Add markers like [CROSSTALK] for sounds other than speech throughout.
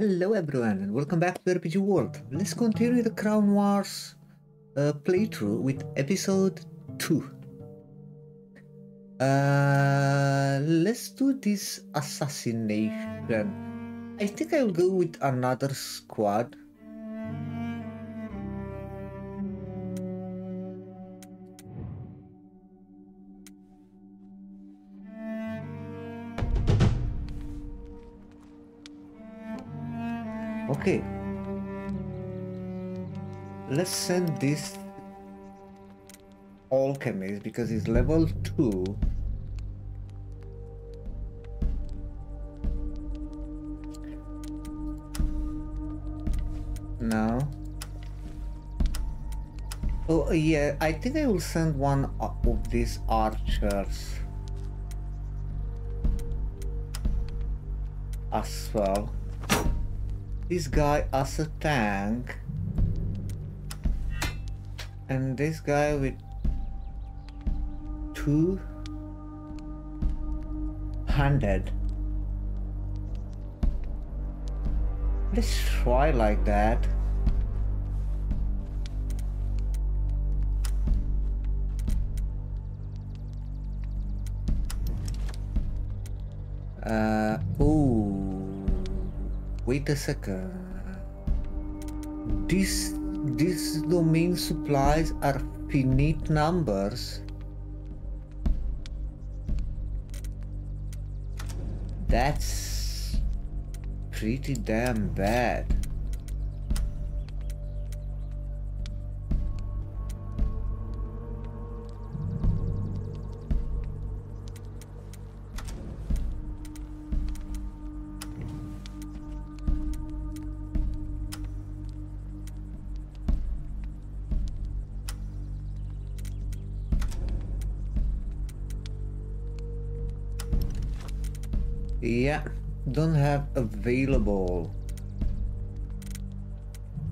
Hello everyone and welcome back to RPG World. Let's continue the Crown Wars uh, playthrough with episode 2. Uh, let's do this assassination. I think I'll go with another squad. Okay. Let's send this alchemist because he's level 2. No. Oh yeah, I think I will send one of these archers as well this guy as a tank. And this guy with two handed. Let's try like that. Uh oh wait a second. These, these domain supplies are finite numbers. That's pretty damn bad. Yeah, don't have available.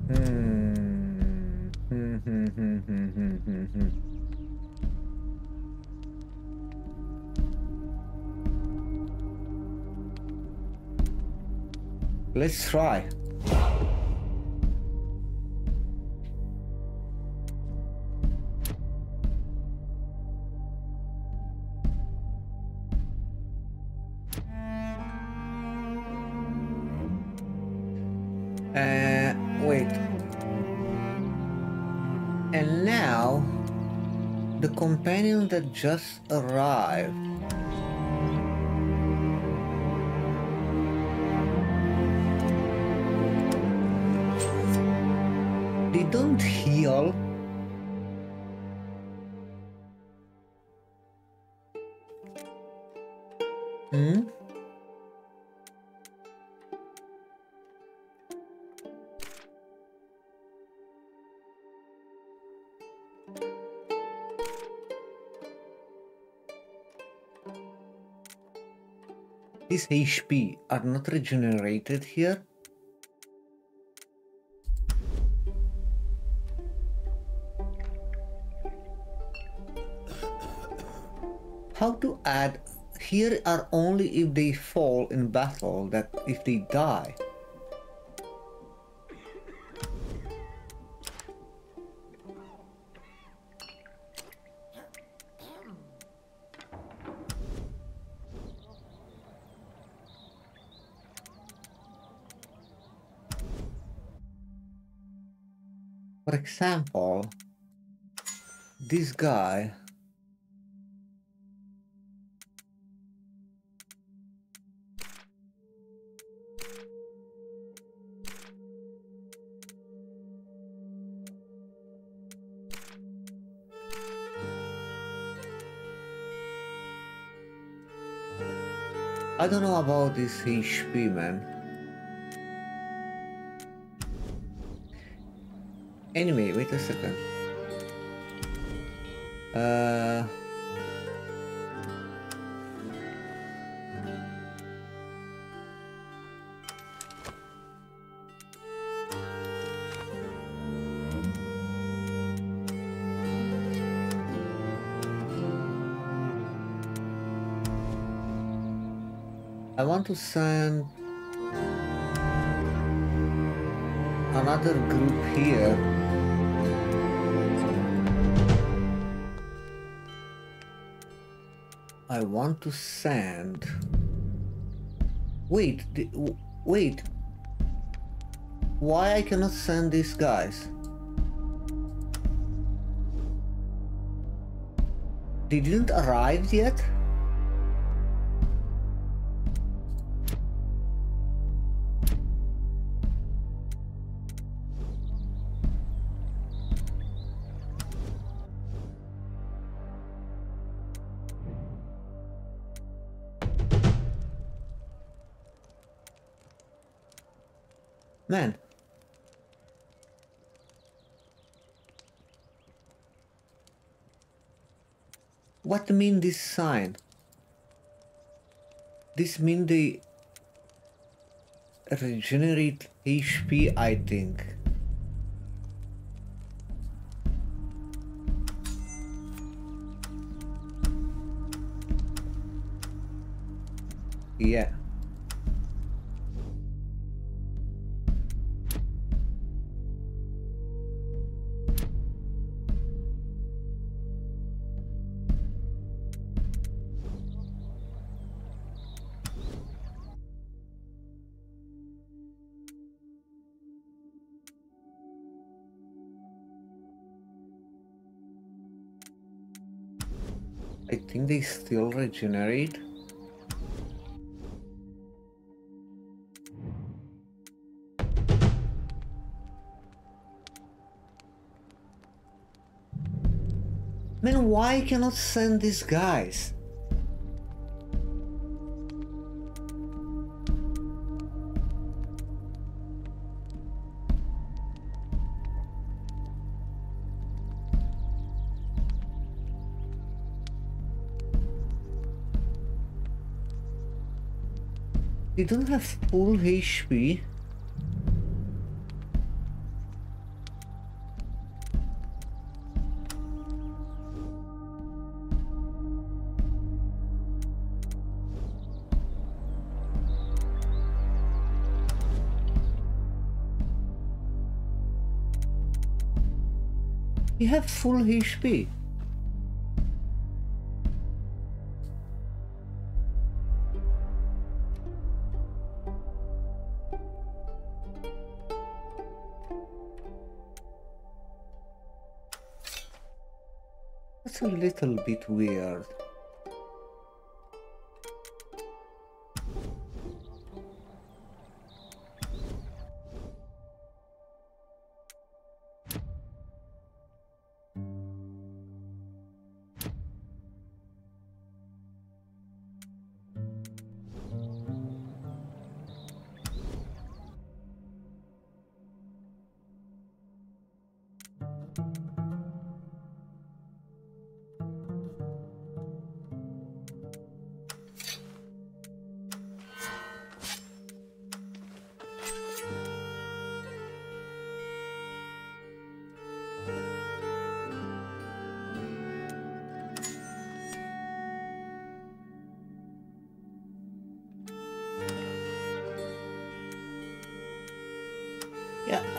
Hmm. [LAUGHS] Let's try. That just arrived. These HP are not regenerated here. How to add here are only if they fall in battle that if they die. For example, this guy I don't know about this HP, man. Anyway, wait a second. Uh... I want to send another group here. Want to send... Wait, wait. Why I cannot send these guys? They didn't arrive yet? Mean this sign? This mean they regenerate HP, I think. Yeah. Still regenerate. Man, why cannot send these guys? They don't have full HP. You have full HP. Little bit weird.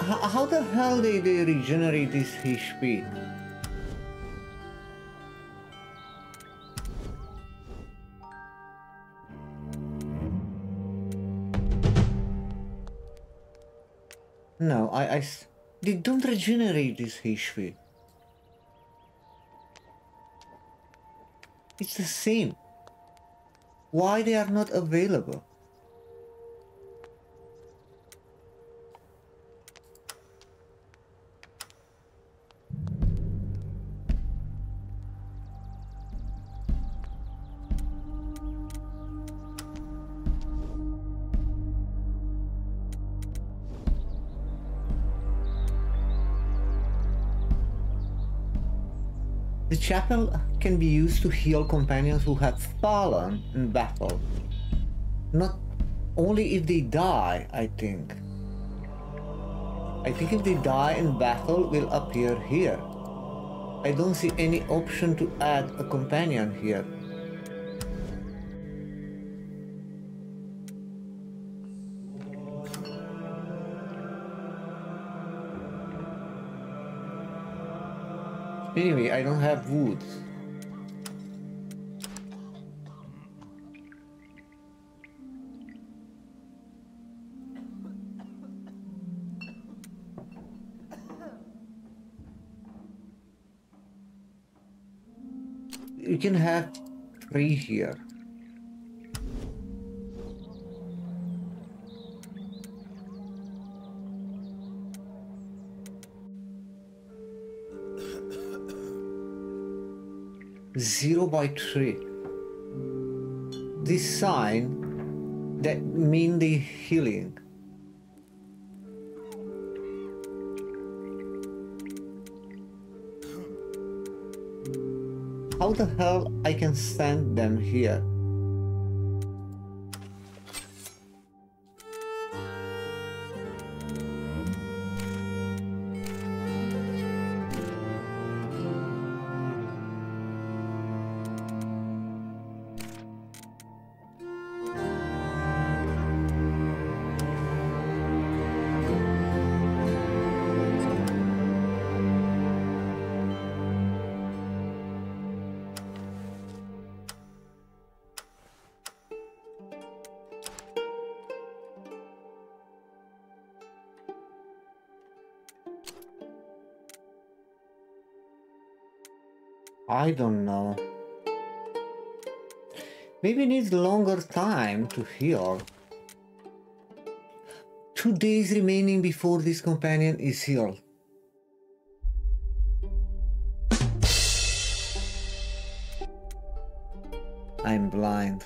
How the hell did they regenerate this HP? No, I, I, they don't regenerate this HP. It's the same. Why they are not available? Chapel can be used to heal companions who have fallen in battle. Not only if they die, I think. I think if they die in battle will appear here. I don't see any option to add a companion here. Anyway, I don't have wood. You can have three here. Zero by three. This sign that mean the healing. How the hell I can send them here? I don't know. Maybe needs longer time to heal. Two days remaining before this companion is healed. I'm blind.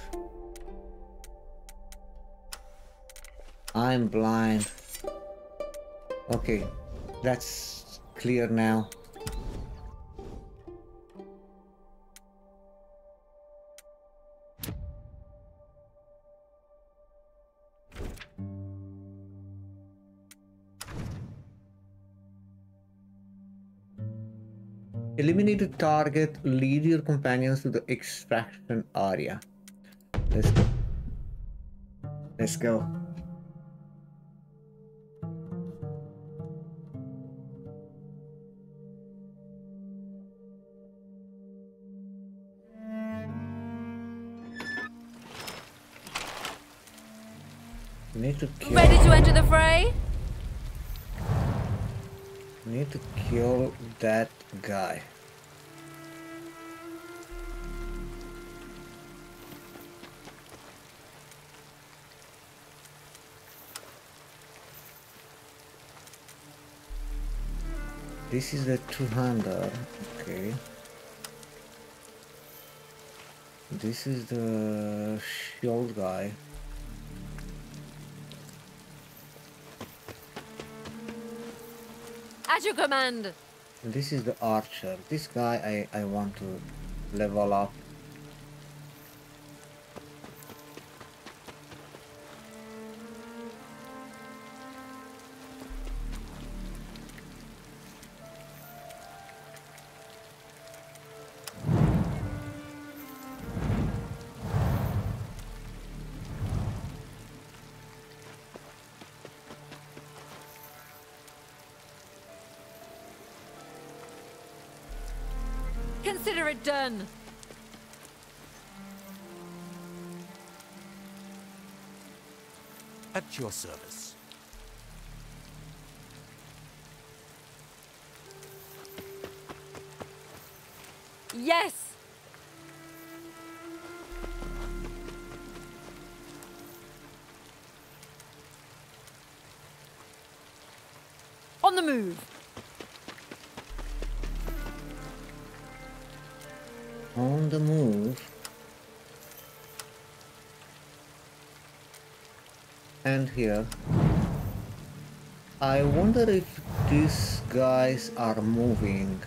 I'm blind. Okay, that's clear now. Eliminate the target, lead your companions to the extraction area. Let's go. Let's go. Ready to enter the fray? Need to kill that guy. This is the two-hander, okay. This is the shield guy. At your command. This is the archer. This guy I, I want to level up. Done. At your service. Yes. And here. I wonder if these guys are moving.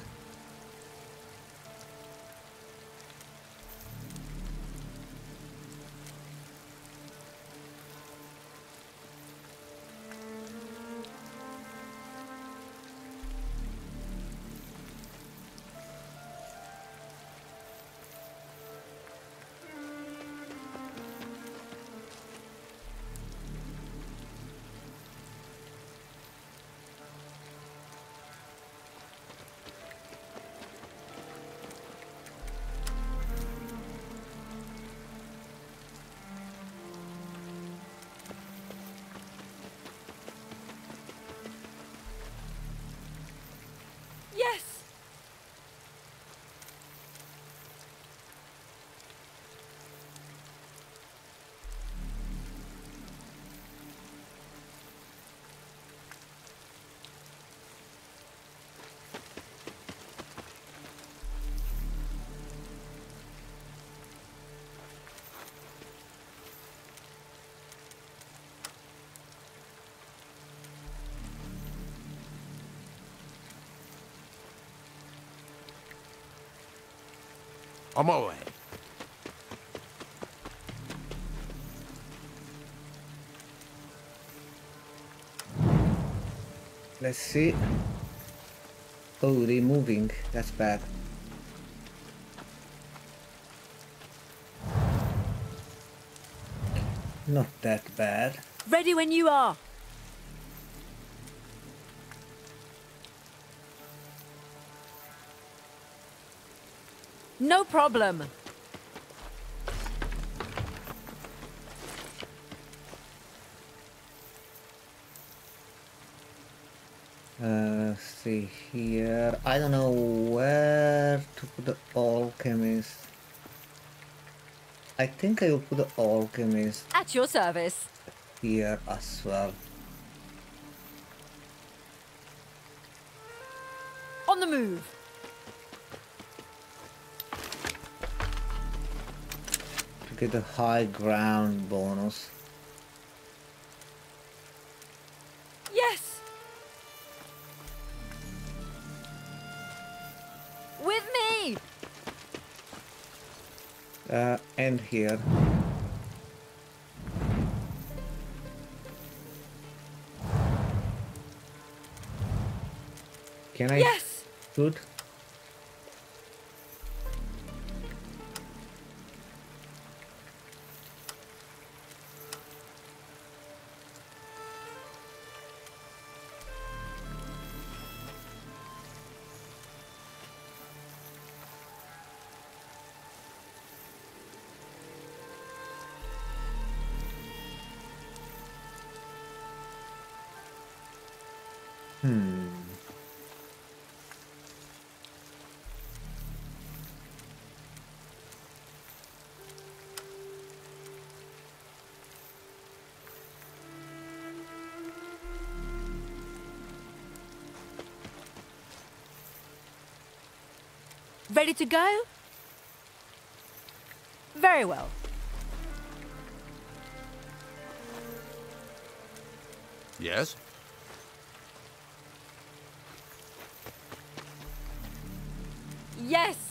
On my way. Let's see. Oh, they're moving. That's bad. Not that bad. Ready when you are. No problem. Uh, see here. I don't know where to put the alchemist. I think I will put the alchemist At your service. here as well. On the move. Get the high ground bonus. Yes. With me. Uh, and here. Can I Yes. shoot? Hmm. Ready to go? Very well. Yes? Yes.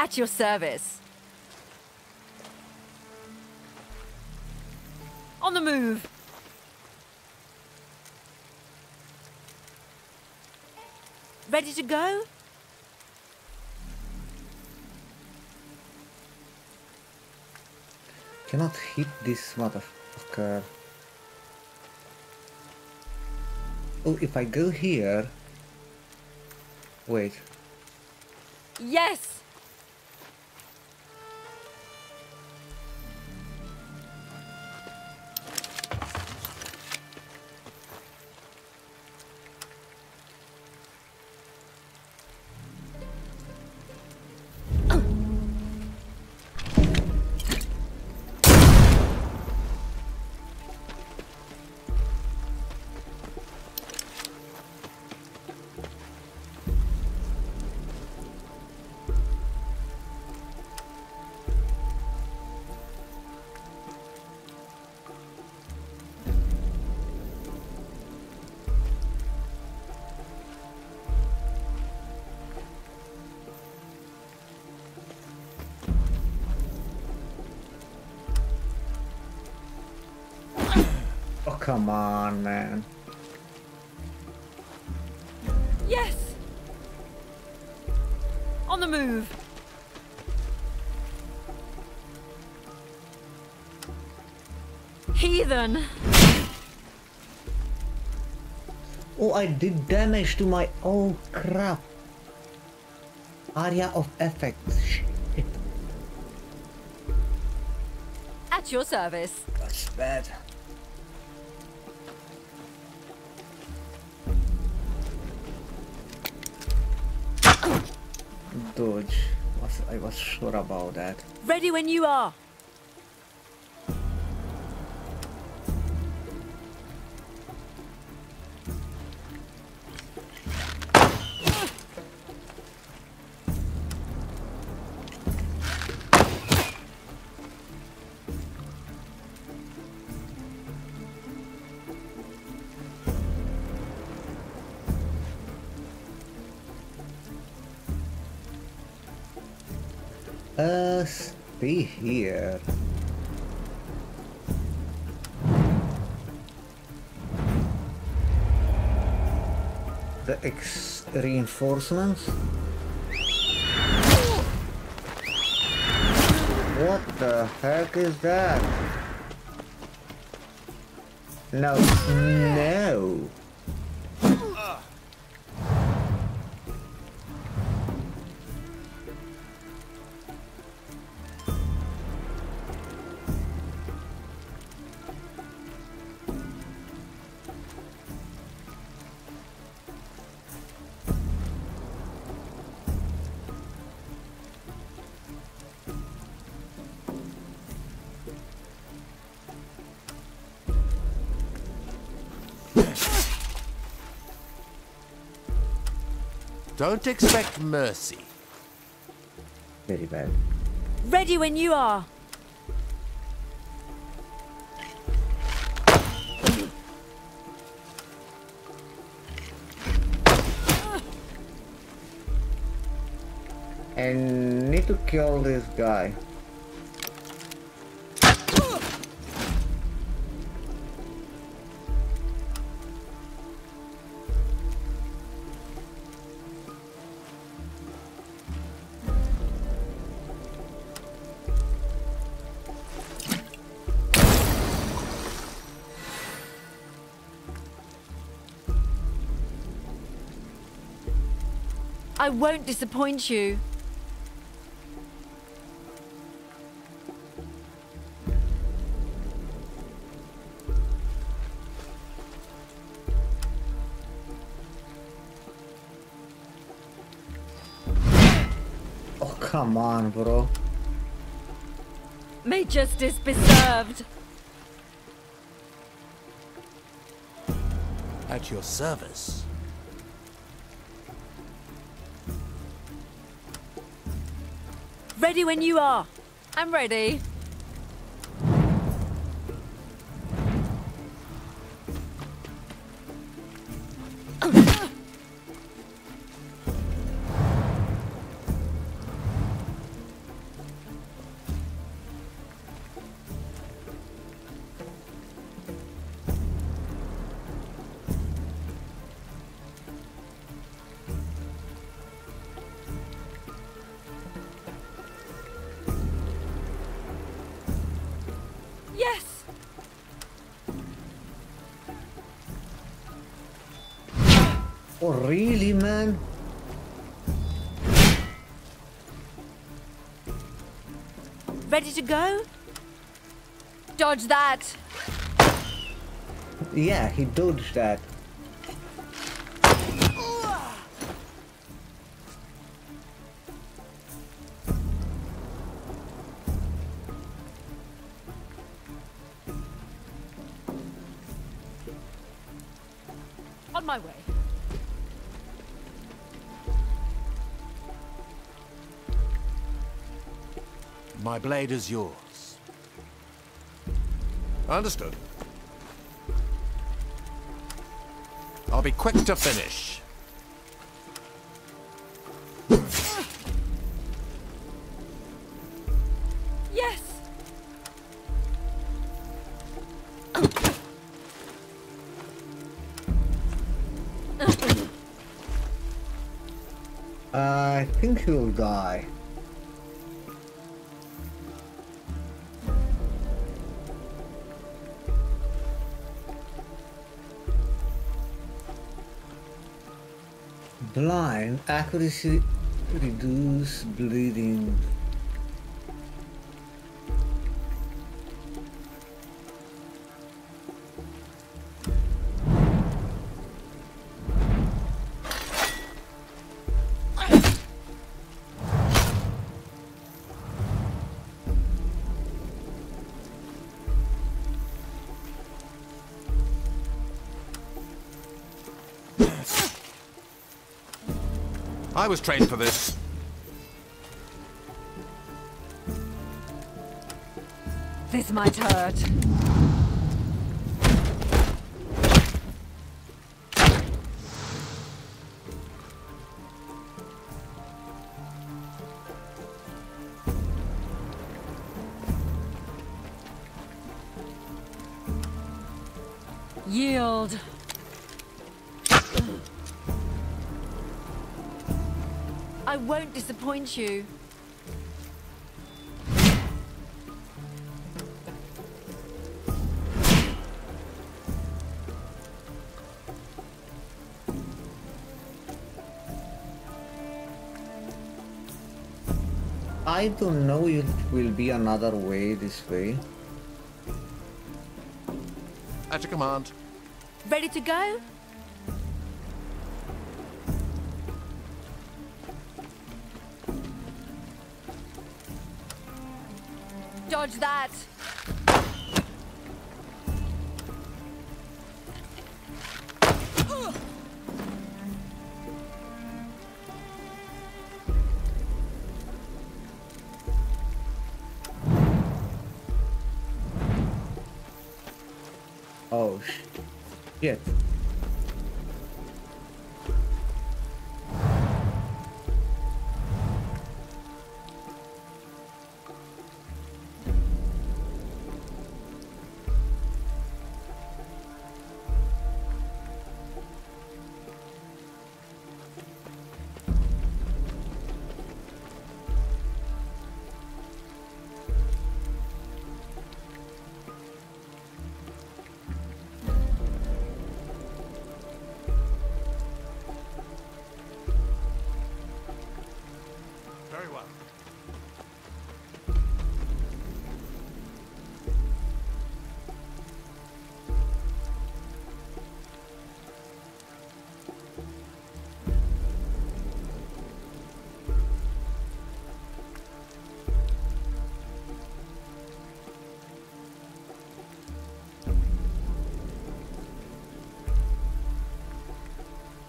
At your service. On the move. Ready to go? Cannot hit this motherfucker. Oh, if I go here. Wait. Yes. Come on, man. Yes. On the move. Heathen. Oh, I did damage to my. Oh, crap. Area of effects. Shit. At At your service. That's bad. Was, I was sure about that. Ready when you are. Reinforcements? What the heck is that? No, no. Don't expect mercy. Very bad. Ready when you are. And need to kill this guy. I won't disappoint you. Oh, come on, bro. May justice be served. At your service. Ready when you are. I'm ready. Ready to go? Dodge that. Yeah, he dodged that. Blade is yours. Understood. I'll be quick to finish. Yes. I think he'll die. Accuracy reduce bleeding. Was trained for this. This might hurt. Disappoint you. I don't know if it will be another way this way. At your command. Ready to go? That.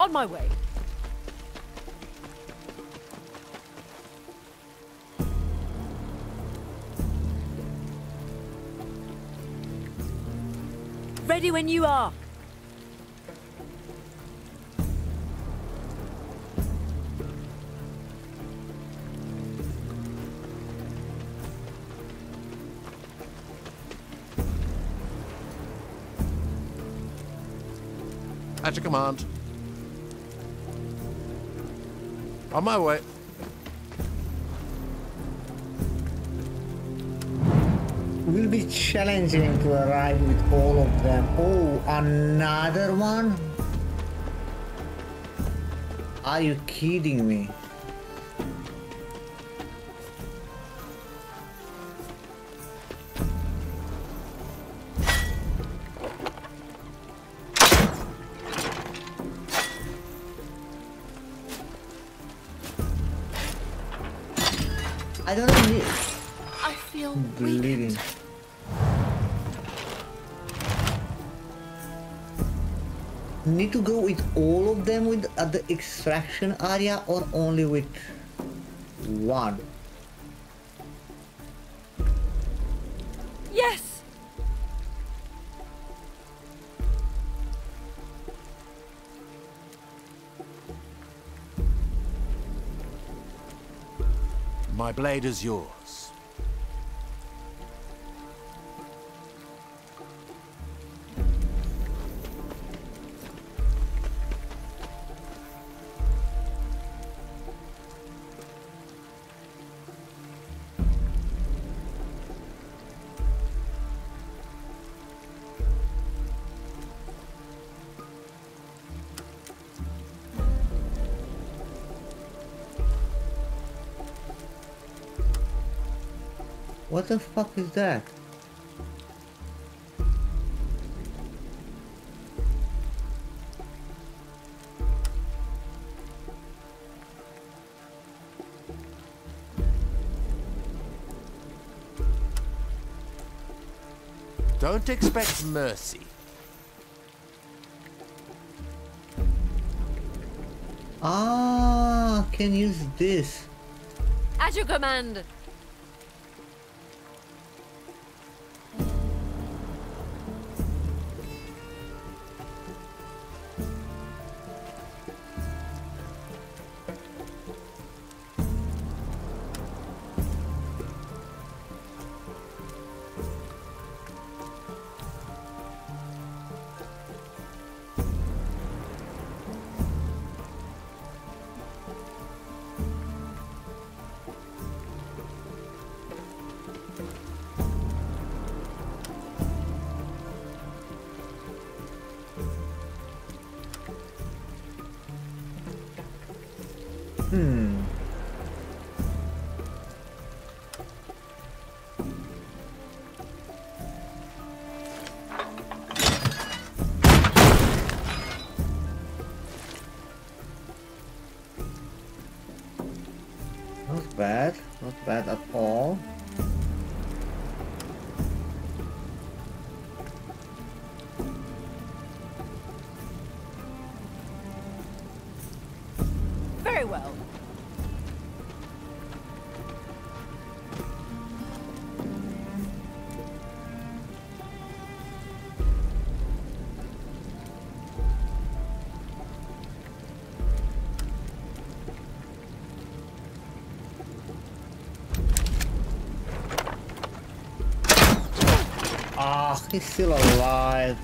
On my way. Ready when you are. At your command. On my way. Will be challenging to arrive with all of them. Oh, another one? Are you kidding me? I don't need I feel bleeding. Need to go with all of them with at the extraction area or only with one? My blade is yours. The fuck is that? Don't expect mercy. Ah, Ah, can use this. At your command. Bad, at all. He's still alive.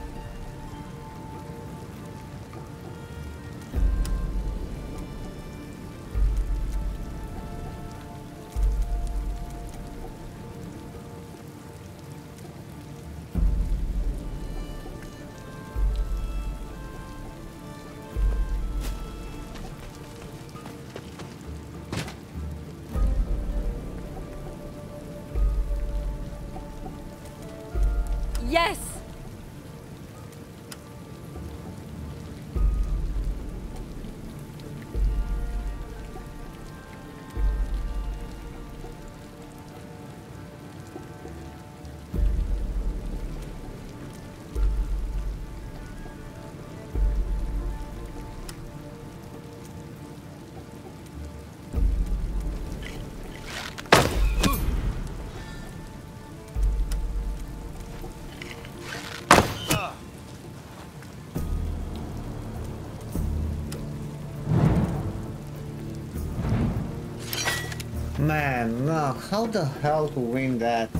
Yes. Man, no, how the hell to win that?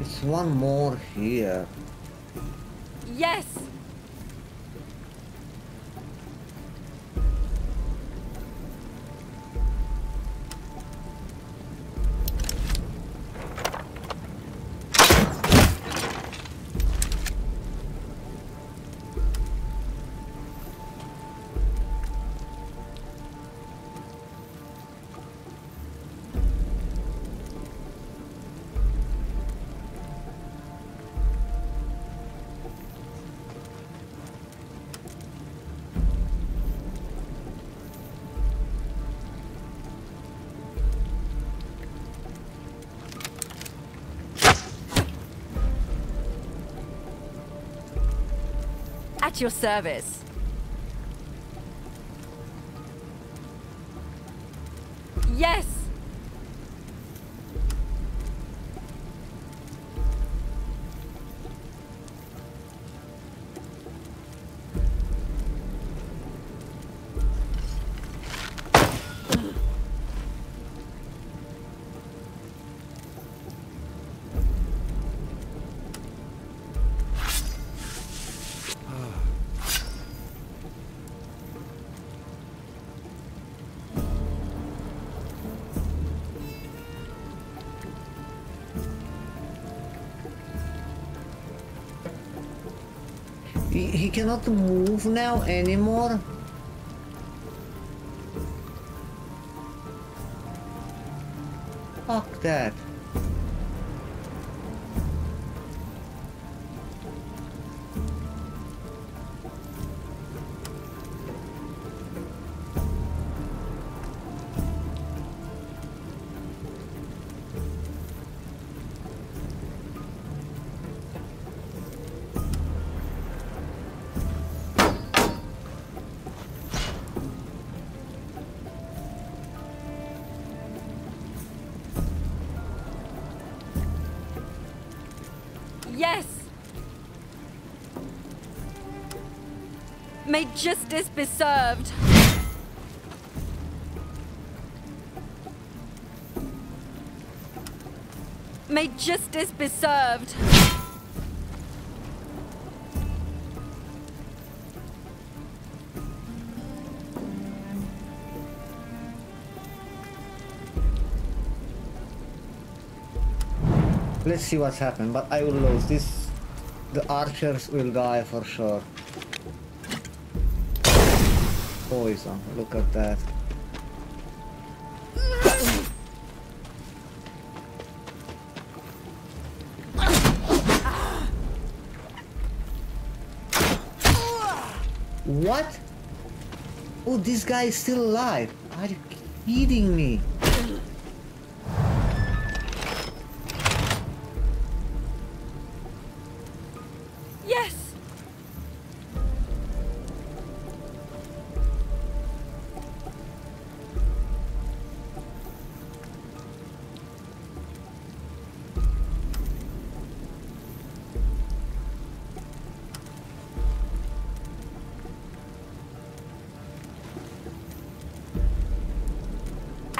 It's one more here. Yes. At your service. He, cannot move now anymore? Fuck that. May justice be served. May justice be served. Let's see what's happened, but I will lose this. The archers will die for sure. Poison, look at that. What? Oh, this guy is still alive. Are you kidding me?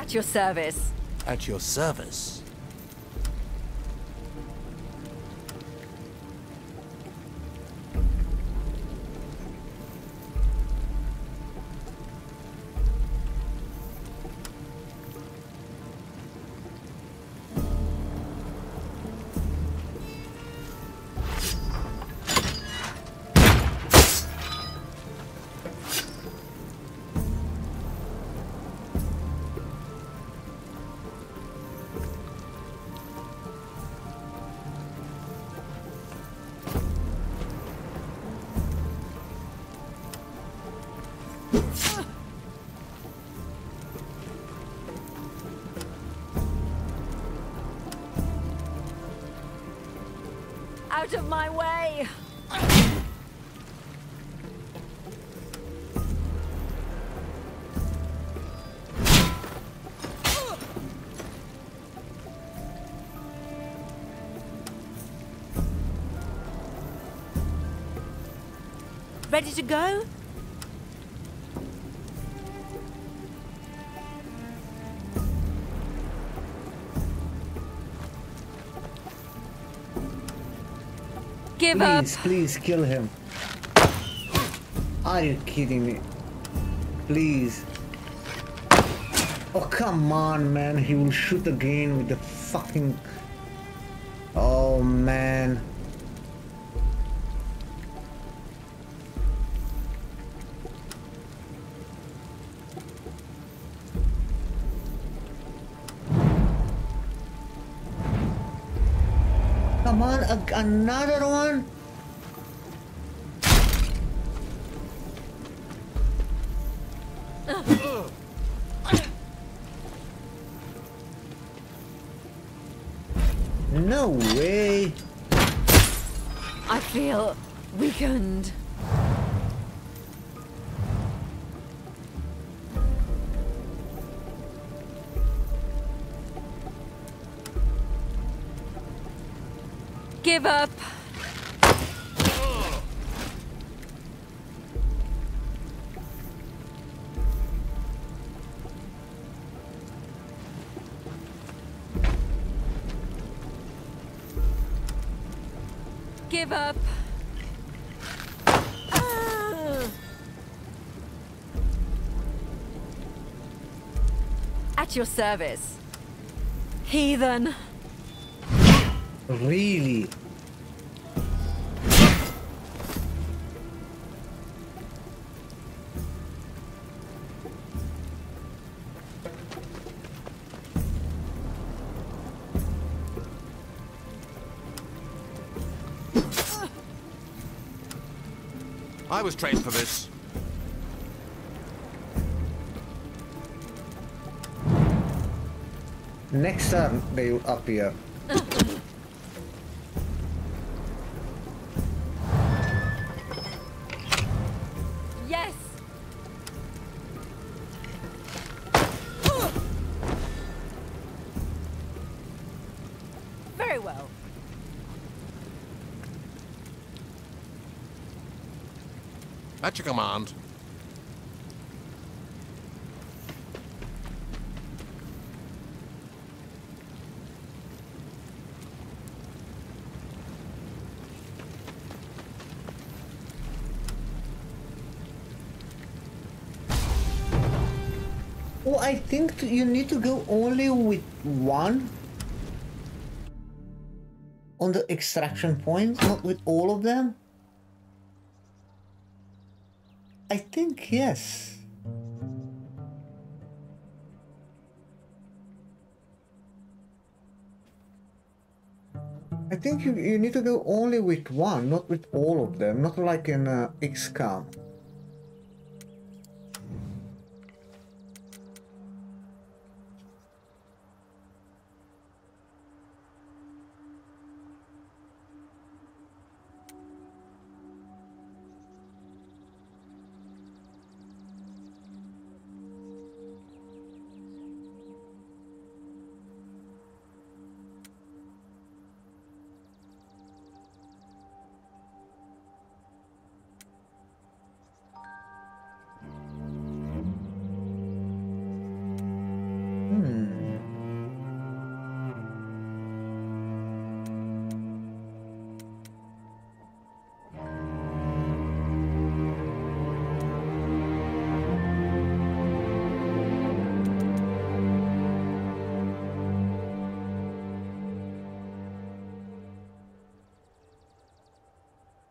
At your service. At your service. Ready to go? Give up. Please, please kill him. Are you kidding me? Please. Oh, come on, man. He will shoot again with the fucking... Oh, man. A- another one? No way. I feel weakened. Give up. Give up. At your service. Heathen. Really? Was trained for this. Next turn they will appear. At your command. Oh, I think you need to go only with one on the extraction point, not with all of them. I think yes. I think you, you need to go only with one, not with all of them, not like in uh, XCOM.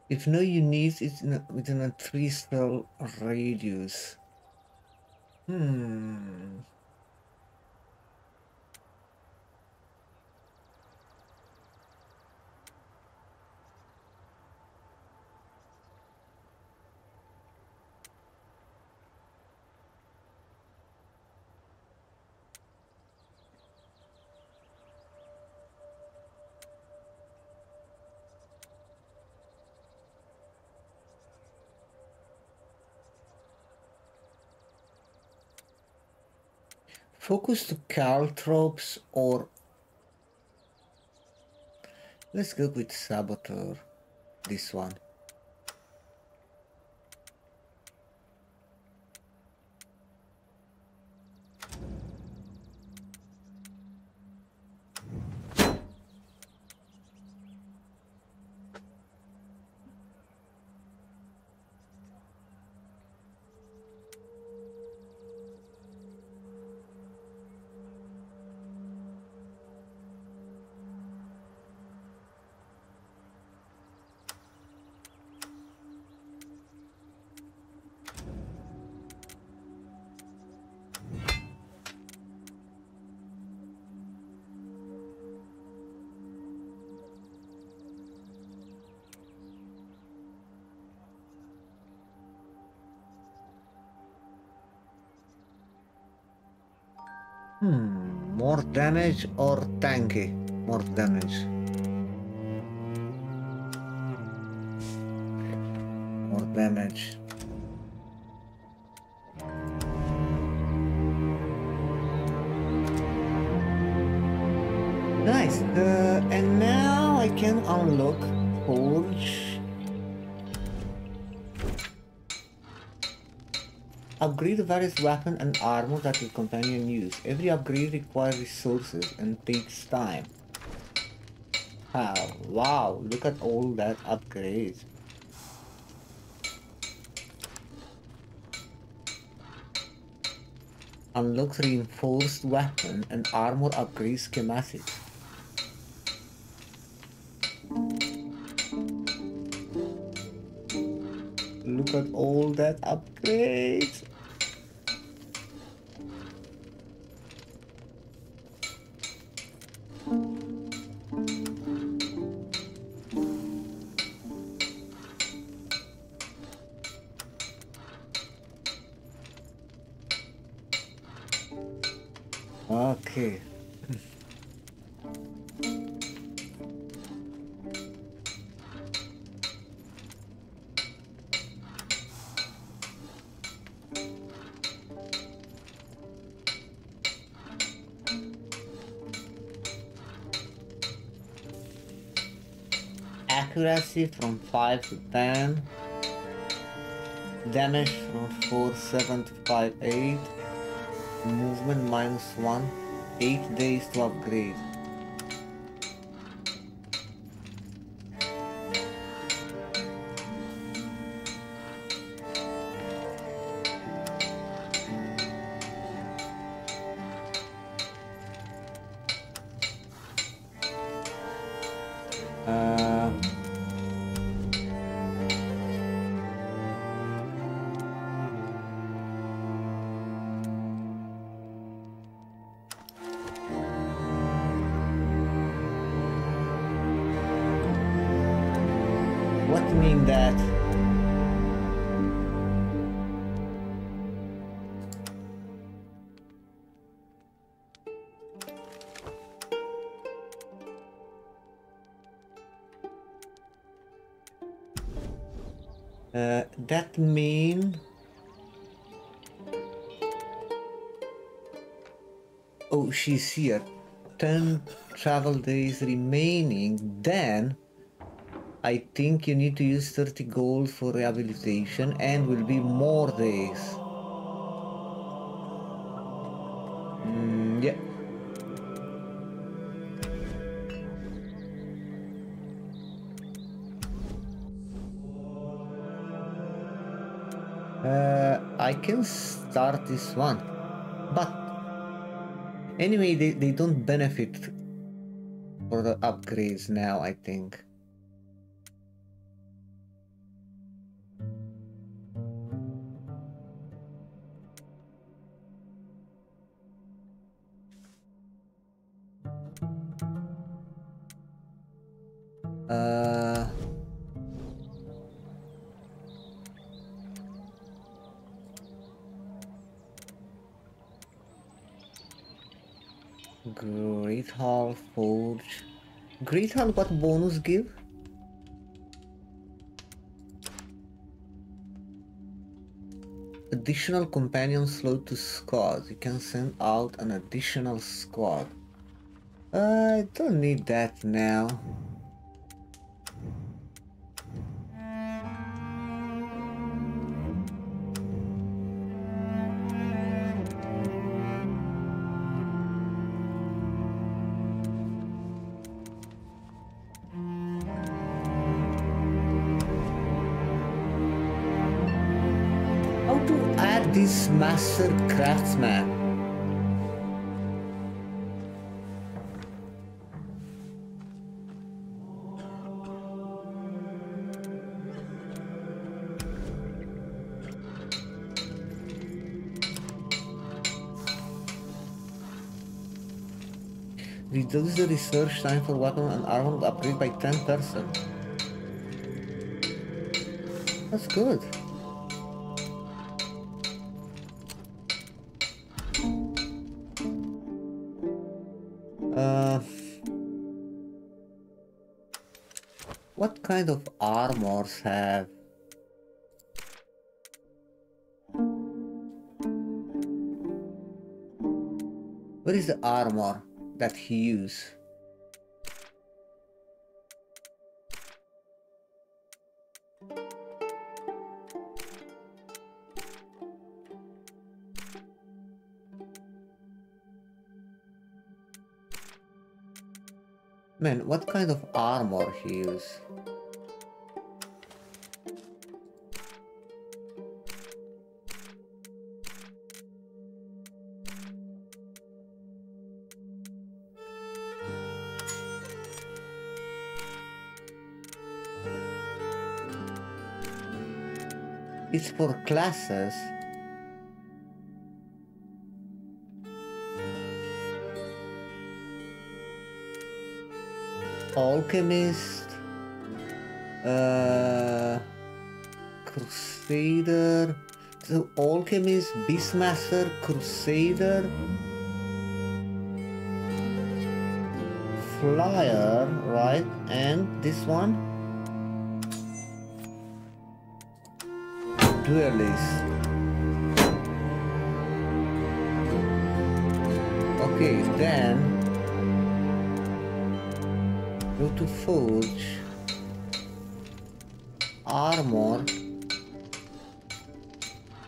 If no unit is within a three cell radius. Hmm. Focus to caltrops or let's go with saboteur. This one. Hmm, more damage or tanky? More damage. Various weapon and armor that your companion use. Every upgrade requires resources and takes time. Ah, wow, look at all that upgrades. Unlocks reinforced weapon and armor upgrade schematics. Look at all that upgrades. Accuracy from 5 to 10. Damage from 4, 7 to 5, 8. Movement minus 1. 8 days to upgrade. Oh, she's here. 10 travel days remaining. Then I think you need to use 30 gold for rehabilitation and will be more days. Mm, yeah. Uh, I can start this one, but anyway, they, they don't benefit for the upgrades now, I think. Uh, Great Hall Forge. Hall what bonus give? Additional companion slot to squad. You can send out an additional squad. I don't need that now. Master craftsman? Reduce the research time for weapon and armor upgrade by 10%. That's good. What kind of armors have? What is the armor that he use? Man, what kind of armor he use? It's for classes. Alchemist, uh, Crusader, so Alchemist, Beastmaster, Crusader, flyer, right? And this one? Duelist. Okay, then go to Forge, Armor,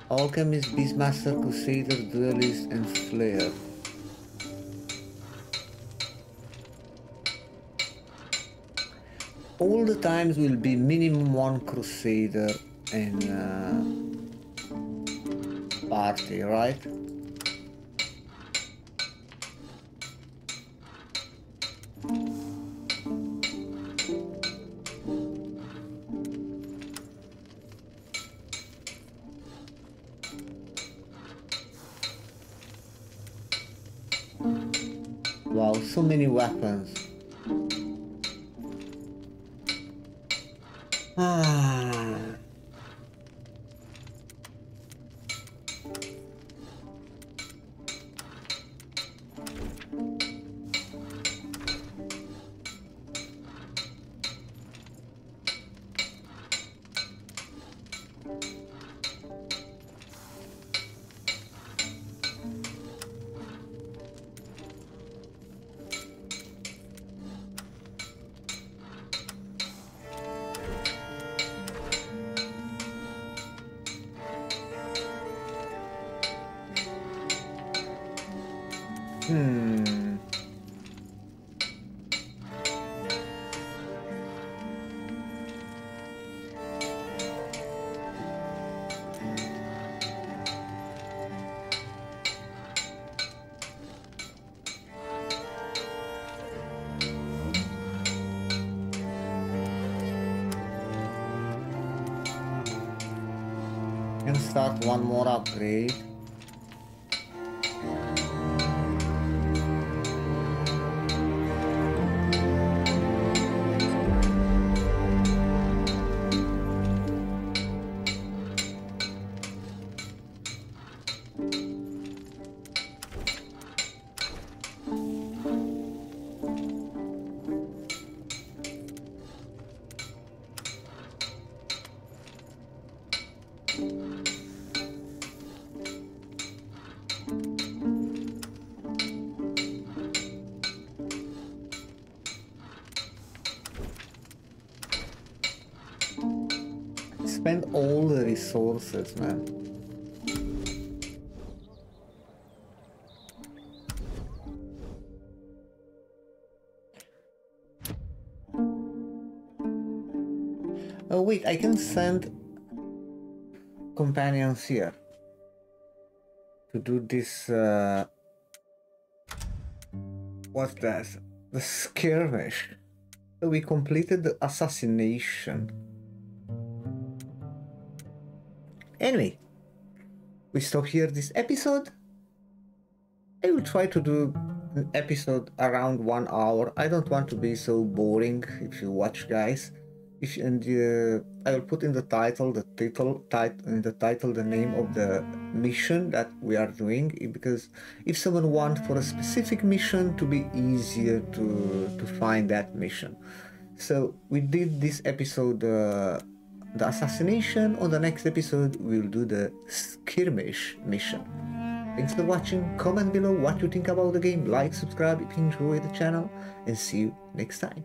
Alchemist, Beastmaster, Crusader, Duelist, and Slayer. All the times will be minimum one Crusader and uh, party, right? So many weapons. Ah. Spend all the resources, man. Oh wait, I can send companions here to do this uh what's that? The skirmish. So we completed the assassination. Anyway, we stop here this episode. I will try to do an episode around one hour. I don't want to be so boring if you watch, guys. If and uh, I will put in the title the title tit- in the title the name of the mission that we are doing because if someone wants for a specific mission to be easier to to find that mission. So we did this episode. Uh, the assassination on the next episode we'll do the skirmish mission. Thanks for watching. Comment below what you think about the game. Like subscribe if you enjoy the channel and see you next time